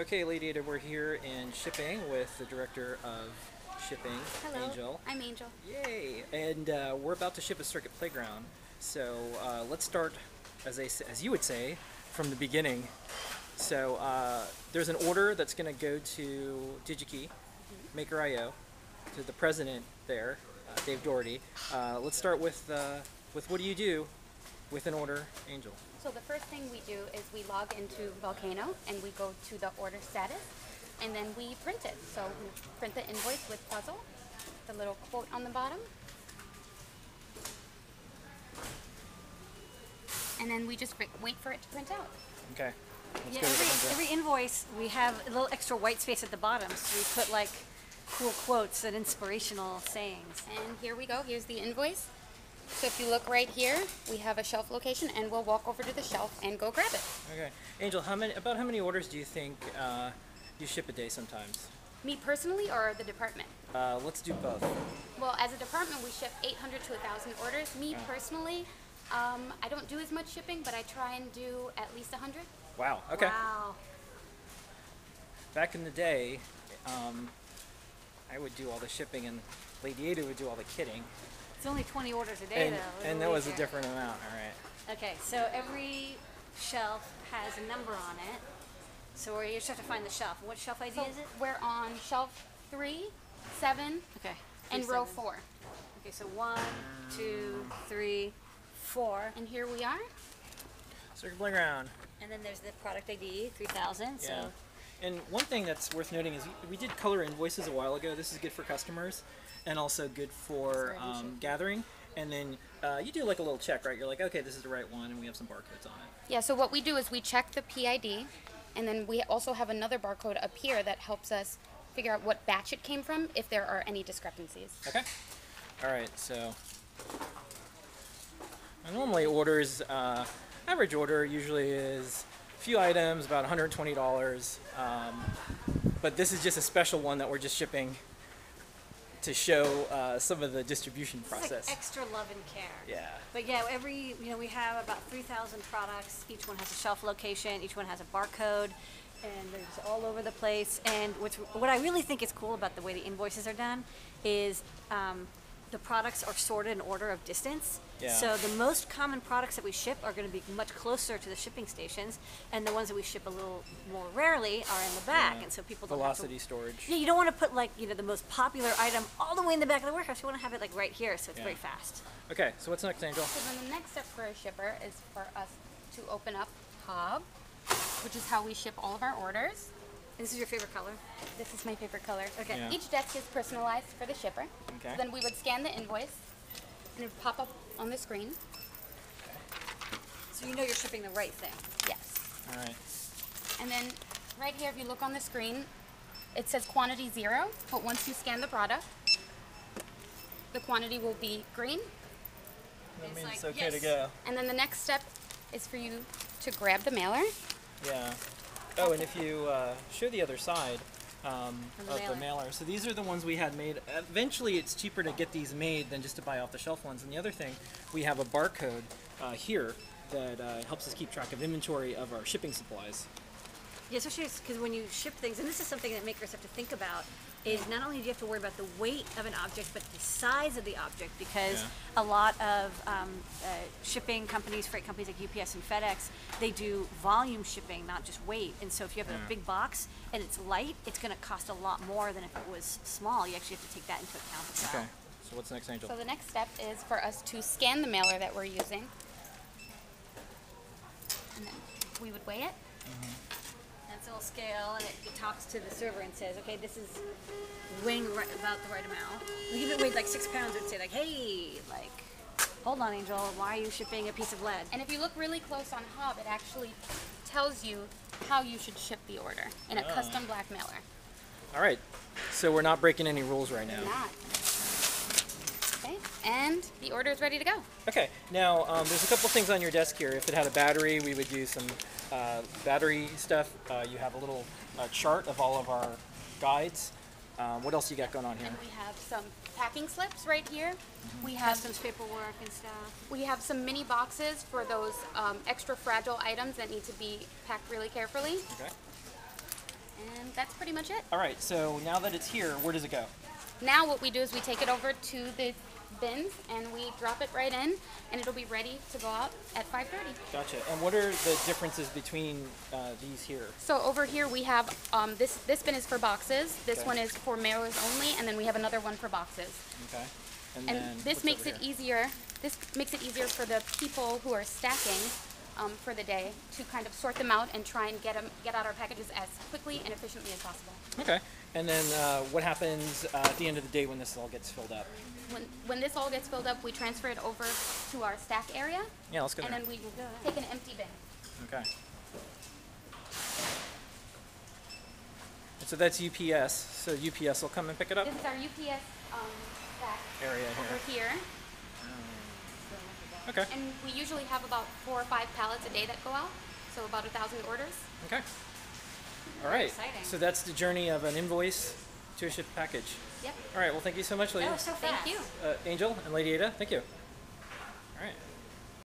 Okay, Lady Ada, we're here in shipping with the director of shipping, Hello. Angel. I'm Angel. Yay! And uh, we're about to ship a circuit playground. So uh, let's start, as they as you would say, from the beginning. So uh, there's an order that's going to go to DigiKey, Maker.io, to the president there, uh, Dave Doherty. Uh, let's start with uh, with what do you do with an order, Angel? So the first thing we do is we log into Volcano and we go to the order status and then we print it. So we print the invoice with puzzle, the little quote on the bottom. And then we just wait- wait for it to print out. Okay. Let's Yeah, go with Angel. every, every invoice we have a little extra white space at the bottom, so we put like cool quotes and inspirational sayings. And here we go. Here's the invoice. So if you look right here, we have a shelf location and we'll walk over to the shelf and go grab it. Okay, Angel, how many about how many orders do you think uh, you ship a day sometimes? Me personally or the department? Uh, let's do both. Well, as a department, we ship 800 to 1,000 orders. Me personally, um, I don't do as much shipping, but I try and do at least 100. Wow. Okay. Wow. Back in the day, um, I would do all the shipping, and Lady Ada would do all the kitting, It's only 20 orders a day and though. and that do we was a different amount. All right. Okay, so every shelf has a number on it. So we just have to find the shelf. What shelf ID So is it? we're on shelf three, seven, Okay. and three, row seven. four. Okay, so one, two, three, four. And here we are. Circuit playground. And then there's the product ID, 3000. Yeah. So And one thing that's worth noting is we- we did color invoices a while ago. This is good for customers, and also good for um, gathering. And then uh, you do like a little check, right? You're like, okay, this is the right one, and we have some barcodes on it. Yeah, so what we do is we check the PID, and then we also have another barcode up here that helps us figure out what batch it came from if there are any discrepancies. Okay. All right. So I normally orders uh, average order usually is a few items, about $120. Um, but this is just a special one that we're just shipping to show uh, some of the distribution process. like extra love and care. yeah. But yeah, every you know we have about three thousand products. Each one has a shelf location. Each one has a barcode, and they're just all over the place. And what's what I really think is cool about the way the invoices are done is um, the products are sorted in order of distance. Yeah. So the most common products that we ship are going to be much closer to the shipping stations, and the ones that we ship a little more rarely are in the back. Yeah. And so people don't Velocity have to, storage. yeah, you don't want to put like you know the most popular item all the way in the back of the warehouse. You want to have it like right here, so it's Yeah. very fast. Okay. So what's next, Angel? So then the next step for a shipper is for us to open up Hub, which is how we ship all of our orders. This is your favorite color. This is my favorite color. Okay. Yeah. Each desk is personalized for the shipper. Okay. So then we would scan the invoice, and it would pop up on the screen. So you know you're shipping the right thing. Yes. All right. And then right here, if you look on the screen, it says quantity zero, but once you scan the product, the quantity will be green. That It's means like, it's okay to go. And then the next step is for you to grab the mailer. Yeah. Oh, and if you uh, show the other side um, Of the of the mailer. mailer, so these are the ones we had made. Eventually, it's cheaper to get these made than just to buy off the shelf ones. And the other thing, we have a barcode uh, here that uh, helps us keep track of inventory of our shipping supplies. Yeah, especially because when you ship things, and this is something that makers have to think about, is not only do you have to worry about the weight of an object, but the size of the object, because Yeah. a lot of um, uh, shipping companies, freight companies like UPS and FedEx, they do volume shipping, not just weight. And so if you have Yeah. a big box and it's light, it's going to cost a lot more than if it was small. You actually have to take that into account as well. Okay. So what's the next, Angel? So the next step is for us to scan the mailer that we're using. And then we would weigh it. That's a little scale, and it, talks to the server and says, okay, this is weighing right, about the right amount. Like, if it weighed like six pounds, it would say like, hey, like, hold on, Angel, why are you shipping a piece of lead? And if you look really close on Hub, it actually tells you how you should ship the order in a Ah. custom black mailer. All right. So we're not breaking any rules right now. Not. Okay, and the order is ready to go. Okay. Now, um, there's a couple things on your desk here. If it had a battery, we would use some uh, battery stuff. Uh, you have a little uh, chart of all of our guides. Um, what else you got going on here? And we have some packing slips right here. We have Customs paperwork and stuff. we have some mini boxes for those um, extra fragile items that need to be packed really carefully. Okay. And that's pretty much it. All right. So now that it's here, where does it go? Now what we do is we take it over to the bins and we drop it right in and it'll be ready to go out at 5.30. Gotcha. And what are the differences between uh, these here? So over here we have, um, this, this bin is for boxes, this Okay. one is for mailers only, and then we have another one for boxes. Okay. And then this makes it easier, this makes it easier for the people who are stacking um, for the day to kind of sort them out and try and get 'em- get out our packages as quickly and efficiently as possible. Okay. And then uh, what happens uh, at the end of the day when this all gets filled up? When, when this all gets filled up, we transfer it over to our stack area, Yeah, let's go and there. then we take an empty bin. Okay. So that's UPS. So UPS will come and pick it up. This is our UPS um, stack Area over here. here. Okay. And we usually have about four or five pallets a day that go out, so about a thousand orders. Okay. All right. exciting. So that's the journey of an invoice to a shipped package. Yep. All right. Well, thank you so much, Lady. Was so fast. Thank you. uh, Angel and Lady Ada. Thank you. All right.